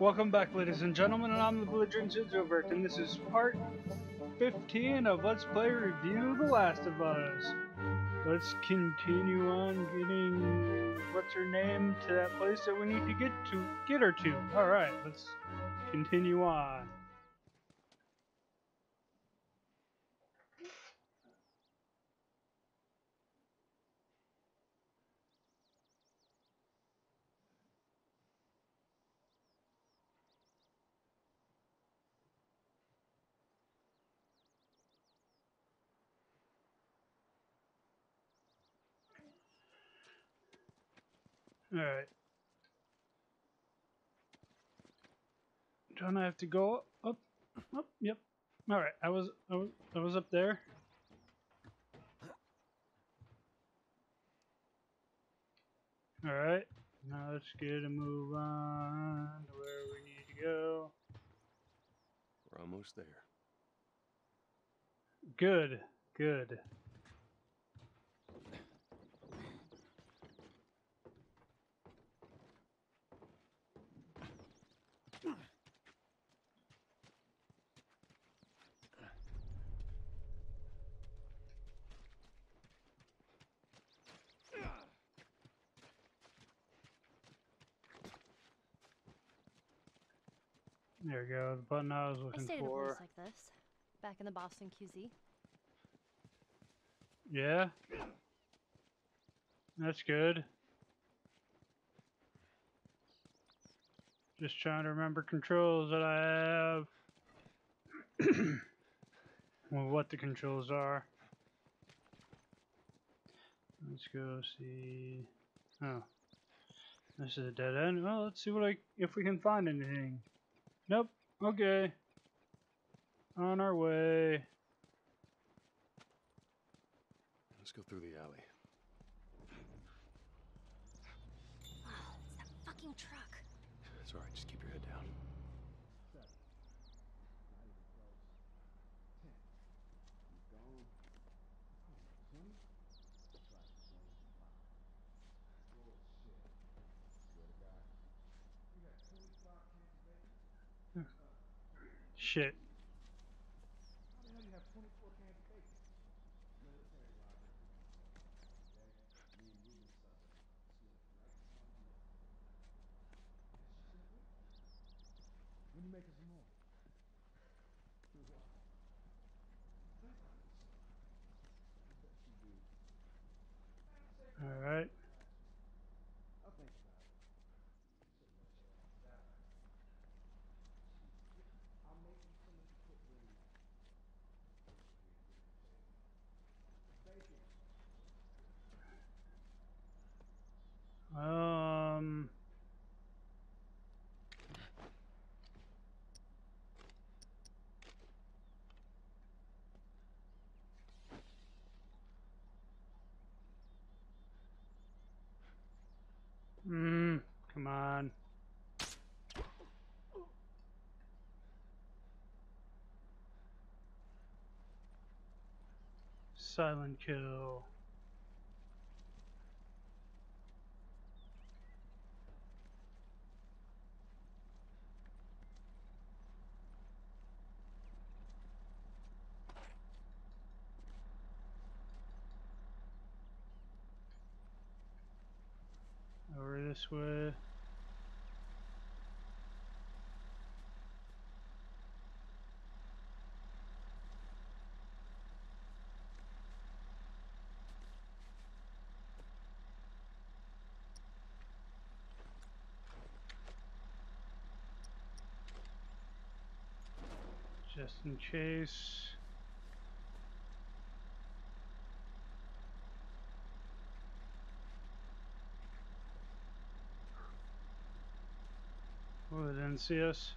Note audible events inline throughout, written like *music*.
Welcome back, ladies and gentlemen, and I'm the Belligerent Introvert, and this is part 15 of Let's Play Review The Last of Us. Let's continue on getting what's her name to that place that we need to get to get her to. Alright, let's continue on. Alright. Don't I have to go up? Up? Yep. Alright, I was I was I was up there. Alright. Now let's get a move on to where we need to go. We're almost there. Good, good. There we go, the button I was I looking stayed at a for. place like this, back in the Boston QZ. Yeah? That's good. Just trying to remember controls that I have. *coughs* well, what the controls are. Let's go see. Oh. This is a dead end. Well, let's see what I if we can find anything. Nope. Okay. On our way. Let's go through the alley. Wow, it's that fucking truck. It's alright, just keep your head down. Shit. All right. Um. Hmm. Come on. Silent kill. Over this way. Just in case. Oh, they didn't see us.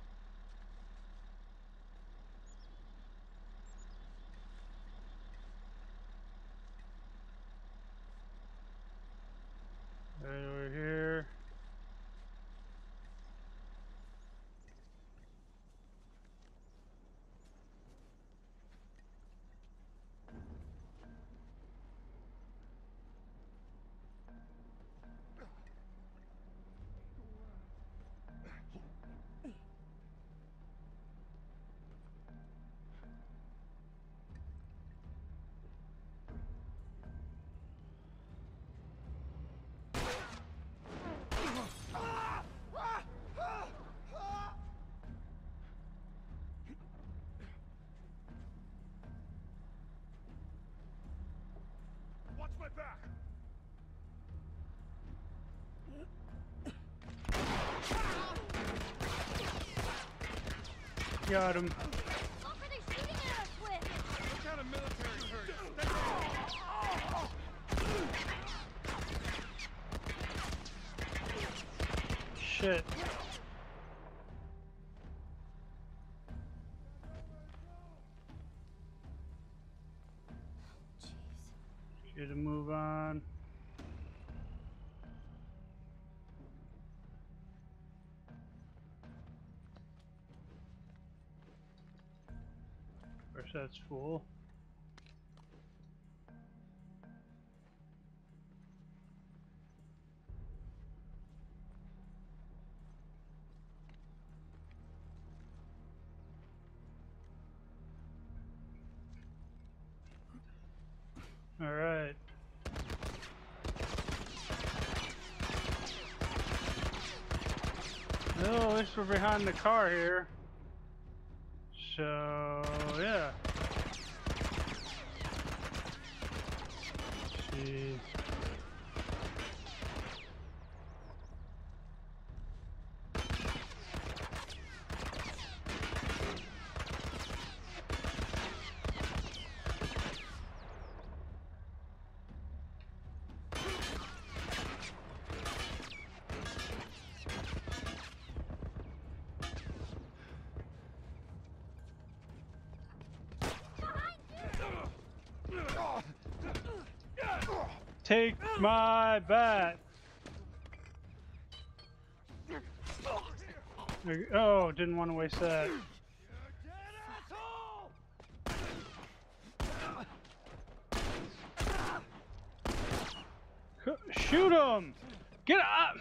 Back! Got him. Look what they shooting at us with! What kind of military church? Shit. That's full. All right. Least we're behind the car here. So, yeah. See. Take my bat. Oh, didn't want to waste that. Shoot him! Get up!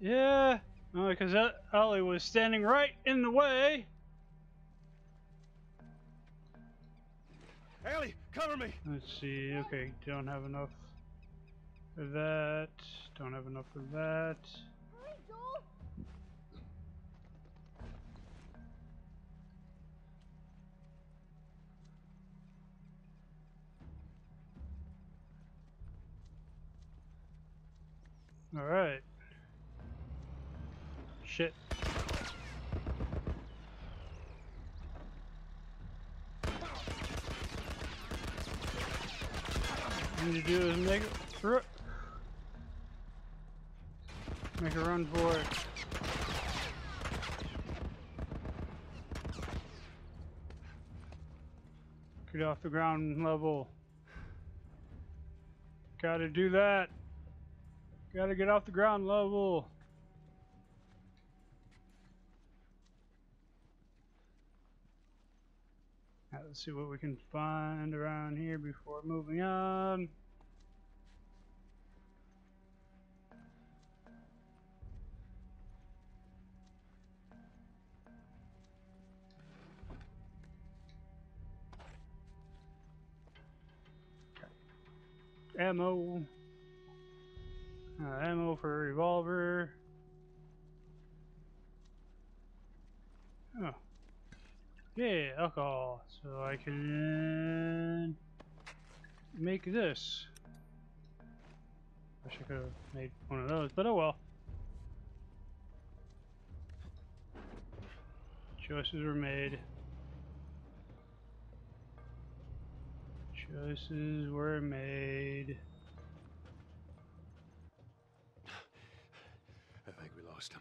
Yeah, uh, because that Ellie was standing right in the way. Ellie, cover me! Let's see. Okay, don't have enough for that. Don't have enough for that. Hurry, Joel! All right. Shit. Need to do is make it. Make a run for it. Get off the ground level. Gotta do that. Gotta get off the ground level. Let's see what we can find around here before moving on. Ammo. Uh, ammo for a revolver. Oh. Yeah, alcohol. So I can make this. Wish I could have made one of those, but oh well. Choices were made. Choices were made. I think we lost him.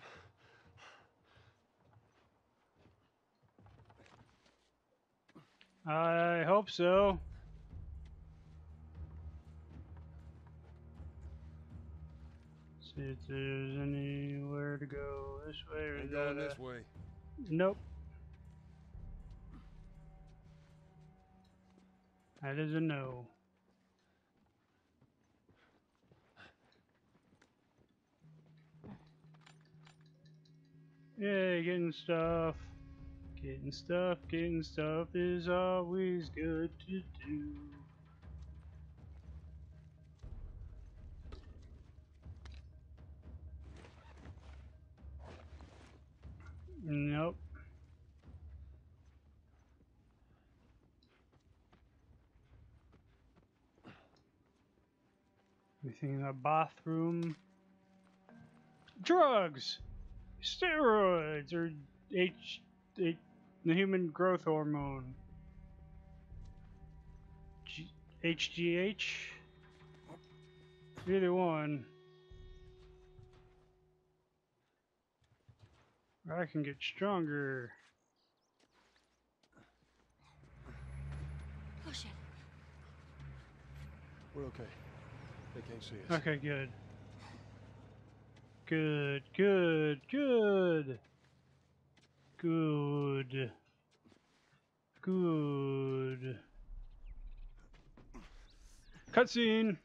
I hope so. See if there's anywhere to go this way or that. going this way. Nope. That is a no. Yeah, getting stuff. Getting stuff, getting stuff is always good to do. Nope. Anything in the bathroom? drugs, steroids, or H, H the human growth hormone. G, HGH. Either one. I can get stronger. Oh shit. We're okay. They can't see us. Okay, good. Good, good, good. Good. Good. Cutscene.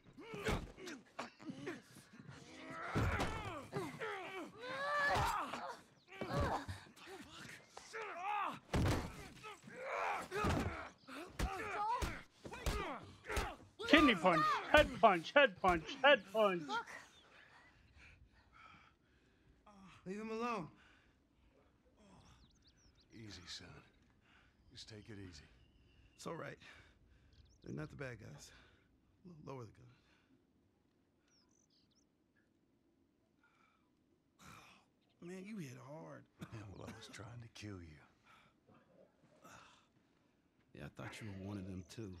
Kidney punch, head punch, head punch, head punch. Look, Leave him alone. Easy, son. Just take it easy. It's all right. They're not the bad guys. L- Lower the gun. Man, you hit hard. Yeah, *laughs* well, I was trying to kill you. Yeah, I thought you were one of them too.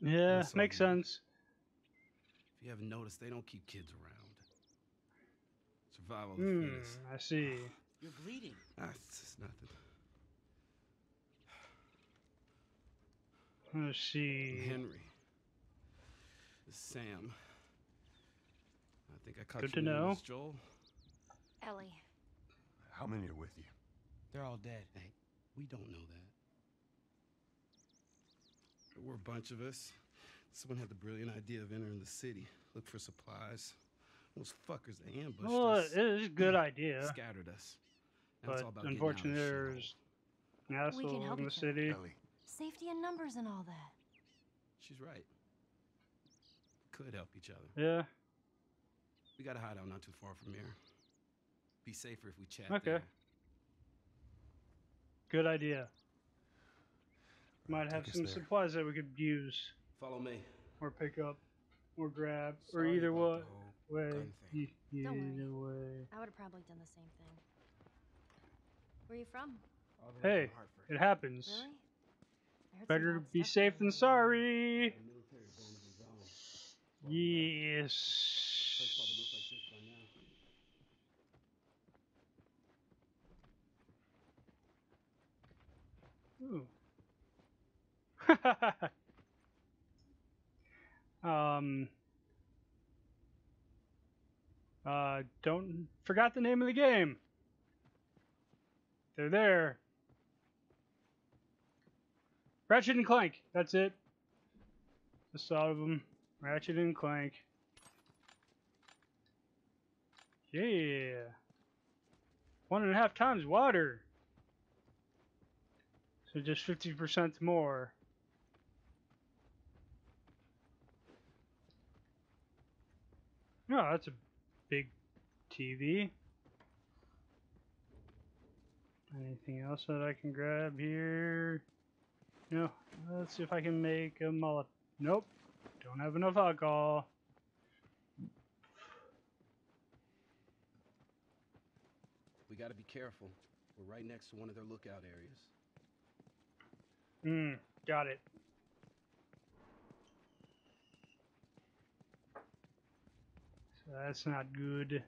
Yeah, That's makes right. sense. If you haven't noticed, they don't keep kids around. Survival of the fittest. I see. *sighs* You're bleeding. Ah, it's just nothing. Let's see. Henry. Sam. I think I caught Good your to know. as Joel. Ellie. How many are with you? They're all dead. Hey, we don't know that. There were a bunch of us. Someone had the brilliant idea of entering the city, look for supplies. Those fuckers, they ambushed Well, us, it is a good idea, *laughs* scattered us. Now it's but all about getting out of unfortunately, the shithole. there's an asshole help in the city. Ellie, Safety in numbers and all that. She's right. Could help each other. Yeah. We got a hideout not too far from here. Be safer if we chat. Okay. there. Good idea. Might have some there. supplies that we could use Follow me. or pick up or grab or either what way. gun thing. e- Don't Either way. I would have probably done the same thing. Where are you from? All the way Hey, from it happens. Really? I heard some Better be stuff safe than sorry. Yes. bone *laughs* um. Uh, don't forgot the name of the game. They're there. Ratchet and Clank. That's it. Just thought of them. Ratchet and Clank. Yeah. One and a half times water. So just 50% more. No, that's a big TV. Anything else that I can grab here? No. Let's see if I can make a mullet. Nope. Don't have enough alcohol. We got to be careful. We're right next to one of their lookout areas. Hmm. Got it. That's not good.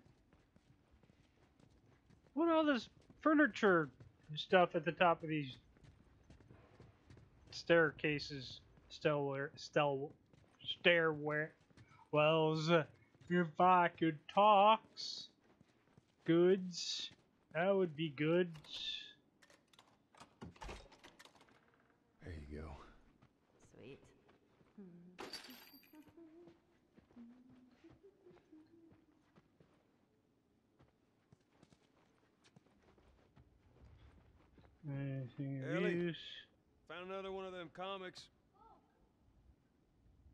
What all this furniture stuff at the top of these staircases, stairway, stel, stairway wells? If I could talks, goods, that would be good. There you go. Sweet. Anything of Ellie. use? Found another one of them comics.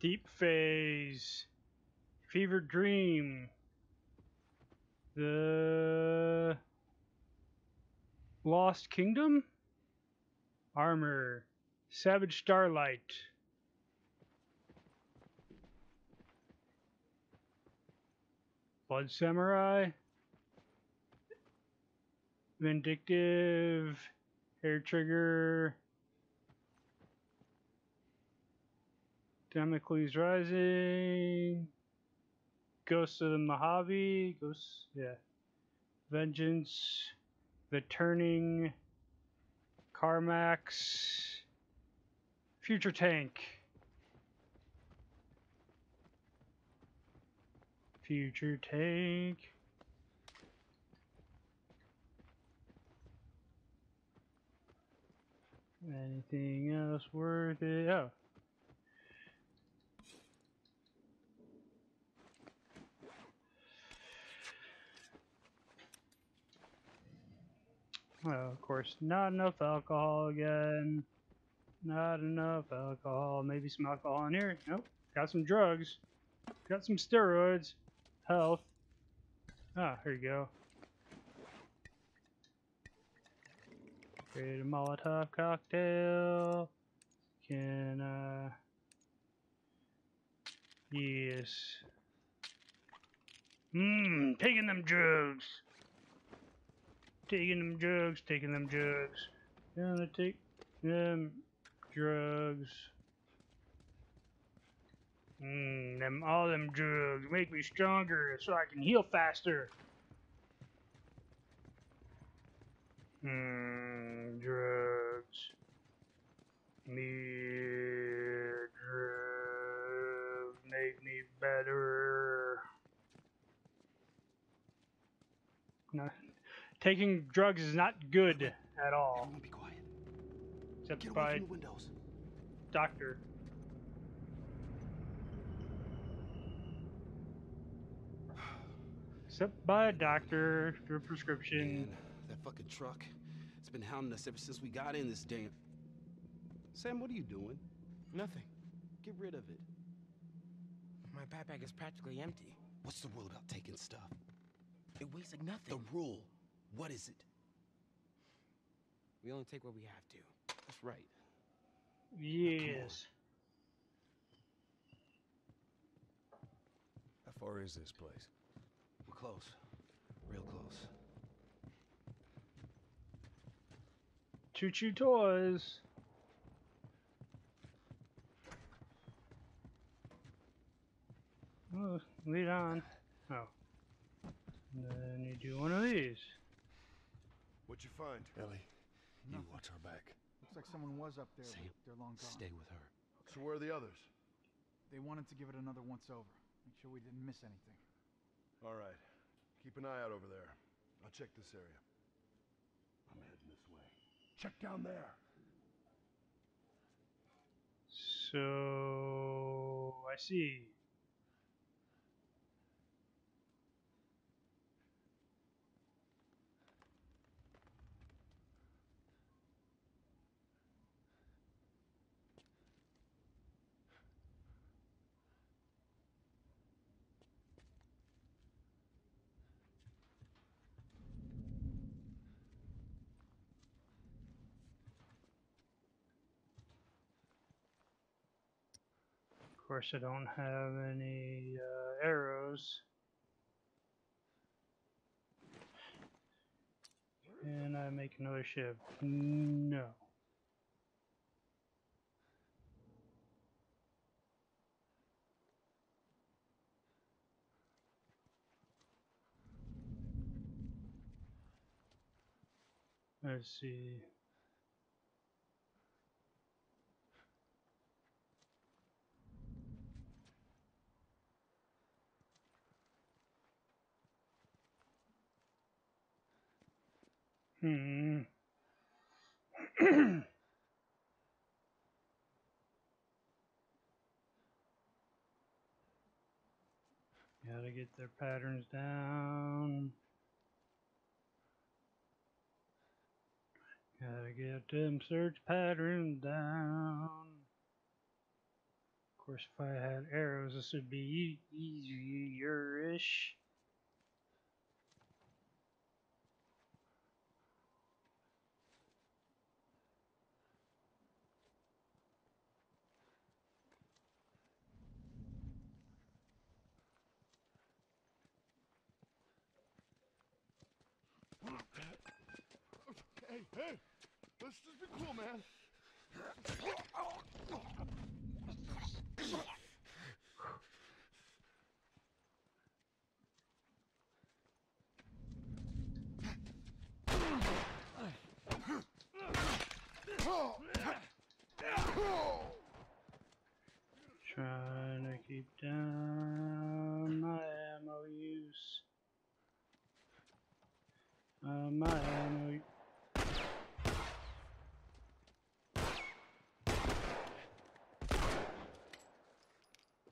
Deep Phase, Fever Dream, The Lost Kingdom, Armor, Savage Starlight. Blood Samurai. Vindictive. Hair Trigger. Damocles Rising. Ghost of the Mojave. Ghost, yeah. Vengeance. The Turning. Carmax. Future Tank. Future Tank. Anything else worth it? Oh. Well, of course, not enough alcohol again. Not enough alcohol. Maybe some alcohol in here. Nope. Got some drugs. Got some steroids. Health. Ah, here you go. Create a Molotov cocktail. Can, uh... Yes. Mmm, taking them drugs. Taking them drugs, taking them drugs. Gonna take them drugs. Mmm, them all them drugs make me stronger so I can heal faster. Mmm, drugs. Me drugs make me better. No, taking drugs is not good at all. Everyone be quiet. Except Get away by from the windows. doctor. Except by a doctor for a prescription. Man, that fucking truck. It's been hounding us ever since we got in this damn. Sam, what are you doing? Nothing. Get rid of it. My backpack is practically empty. What's the rule about taking stuff? It weighs like nothing. The rule. What is it? We only take what we have to. That's right. Yes. How far is this place? We're close. Real close. Choo choo toys. Oh, lead on. Oh. Then you do one of these. What'd you find? Ellie, you watch our back. Looks like someone was up there, Sam, but they're long gone. Stay with her. So where are the others? They wanted to give it another once over. Make sure we didn't miss anything. All right. Keep an eye out over there. I'll check this area. I'm heading this way. Check down there. So I see. Course, I don't have any uh, arrows. Can I make another shiv? No. Let's see. Hmm. *clears throat* Gotta get their patterns down. Gotta get them search patterns down. Of course, if I had arrows, this would be e- easier-ish. Hey! Let's just be cool, man. Trying to keep down my ammo use. Uh, my ammo. u-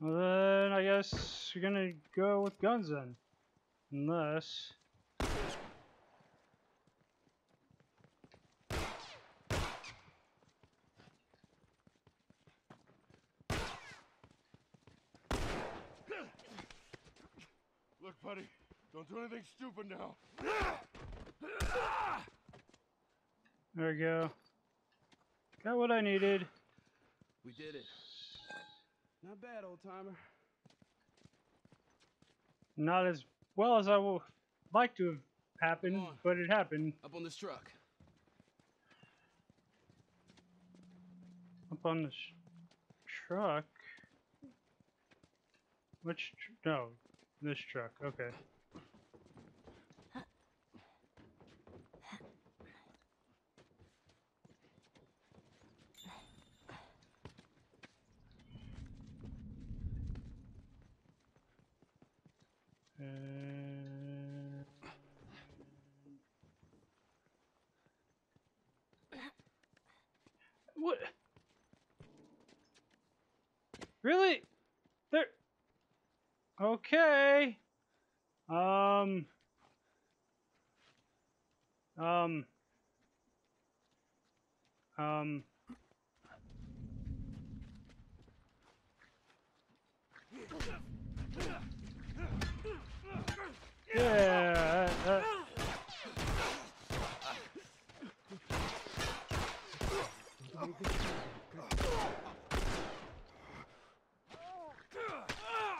Well then, I guess you're gonna go with guns then. Unless... Look, buddy, don't do anything stupid now. There we go. Got what I needed. We did it. Not bad, old timer. Not as well as I would like to have happened, but it happened. Up on this truck. Up on this truck. Which? Tr- no, this truck. Okay. Uh, What? Really? There. Okay. Um. Um. Um. Yeah. uh, uh,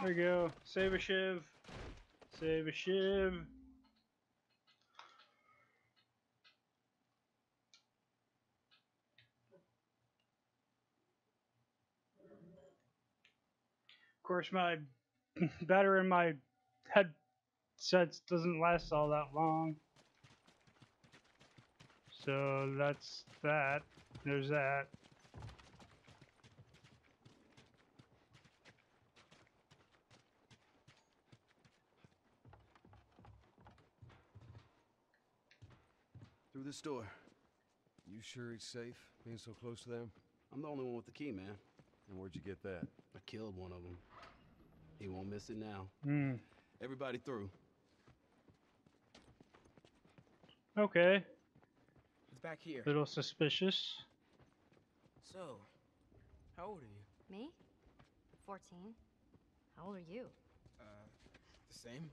there we go. Save a shiv. Save a shiv. Of course, my *laughs* battery in my headsets doesn't last all that long. So that's that. There's that. Through this door. You sure it's safe being so close to them? I'm the only one with the key, man. And where'd you get that? I killed one of them. He won't miss it now. Hmm. Everybody through. Okay. It's back here. A Little suspicious. So, how old are you? Me? 14. How old are you? Uh, the same?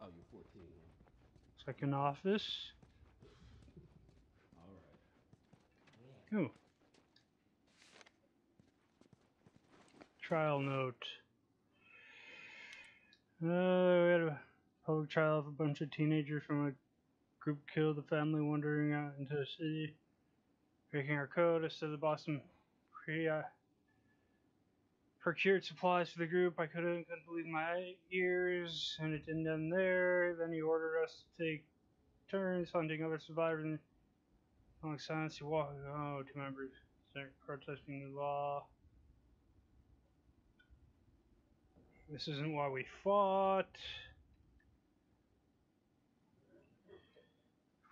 Oh, you're 14. It's like an office. All right. Ooh. Trial note. Uh, we had a public trial of a bunch of teenagers from a group killed the family wandering out into the city, breaking our code. Instead of the Boston pre uh, procured supplies for the group. I couldn't, couldn't believe my ears, and it didn't end there. Then he ordered us to take turns hunting other survivors. And long silence, he walked. Oh, two members protesting the law. This isn't why we fought.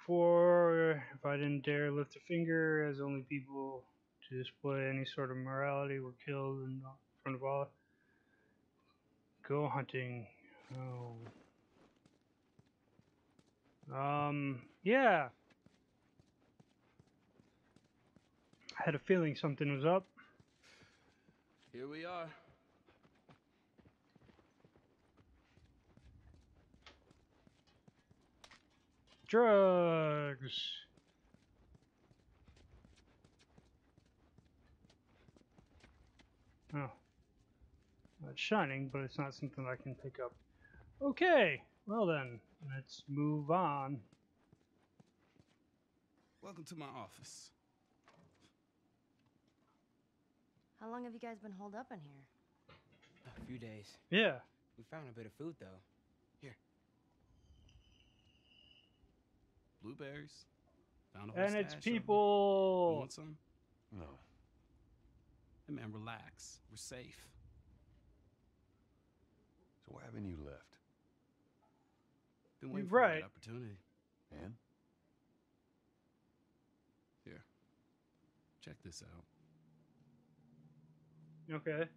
Four, if I didn't dare lift a finger, as only people to display any sort of morality were killed in front of all. Go hunting. Oh. Um, yeah. I had a feeling something was up. Here we are. Drugs. Oh. Well, It's shining, but it's not something I can pick up. Okay, well then, let's move on. Welcome to my office. How long have you guys been holed up in here? A few days. Yeah. We found a bit of food, though. Blueberries. Found a whole And it's stash of 'em. You people. want some? No. Hey man, relax. We're safe. So why haven't you left? Been You're waiting for the right. right opportunity. And? Here. Check this out. Okay. Look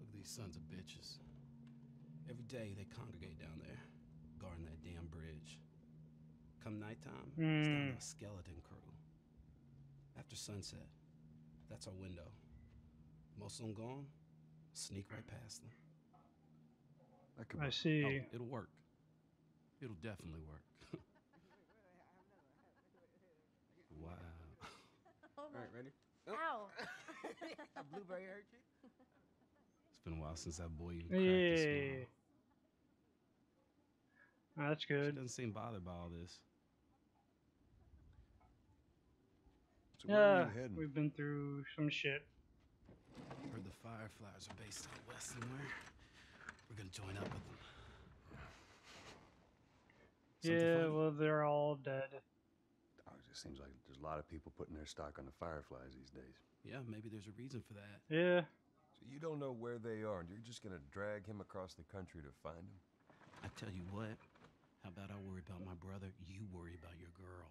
at these sons of bitches. Every day they congregate down there, guarding that damn bridge. Come nighttime, it's down to Hmm. a skeleton crew. After sunset, that's our window. Most of them gone, sneak right past them. That could I see. Oh, it'll work. It'll definitely work. *laughs* wow. *laughs* Oh All right, ready? Ow! *laughs* a blueberry hurt you? It's been a while since that boy even cracked a Yeah. smile. That's She good. doesn't seem bothered by all this. So where are Yeah, you ah, heading? we've been through some shit. Heard the Fireflies are based out west somewhere. We're gonna join up with them. Something yeah, funny? well, they're all dead. Oh, it just seems like there's a lot of people putting their stock on the Fireflies these days. Yeah, maybe there's a reason for that. Yeah. So you don't know where they are, and you're just gonna drag him across the country to find him? I tell you what, how about I worry about my brother, you worry about your girl.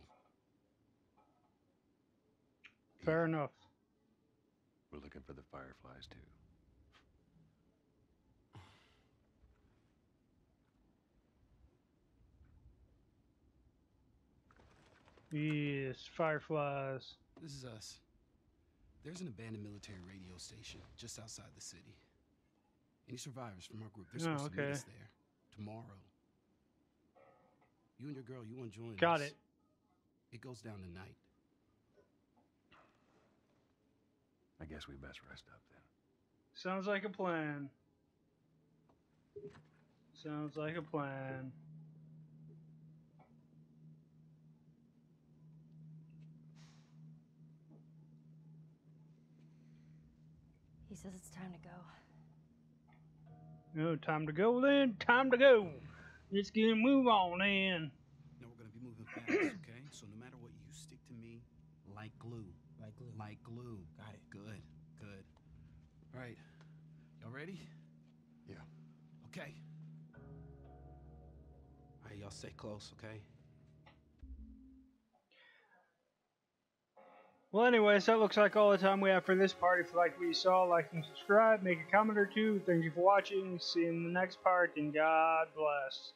Fair enough. We're looking for the Fireflies too. Yes, fireflies. This is us. There's an abandoned military radio station just outside the city. Any survivors from our group, they're Oh, supposed to meet us there tomorrow. You and your girl, you want to join Got us? it. It goes down tonight. I guess we best rest up then. Sounds like a plan. Sounds like a plan. He says it's time to go. No, time to go then. Time to go. Let's get a move on then. Now we're gonna be moving fast, *coughs* okay? So no matter what, you stick to me like glue. Like glue. Like glue. Got it. Good, good. All right, y'all ready? Yeah. Okay. All right, y'all stay close, okay? Well, anyways, that looks like all the time we have for this part. If you like what you saw, like and subscribe, make a comment or two. Thank you for watching. See you in the next part, and God bless.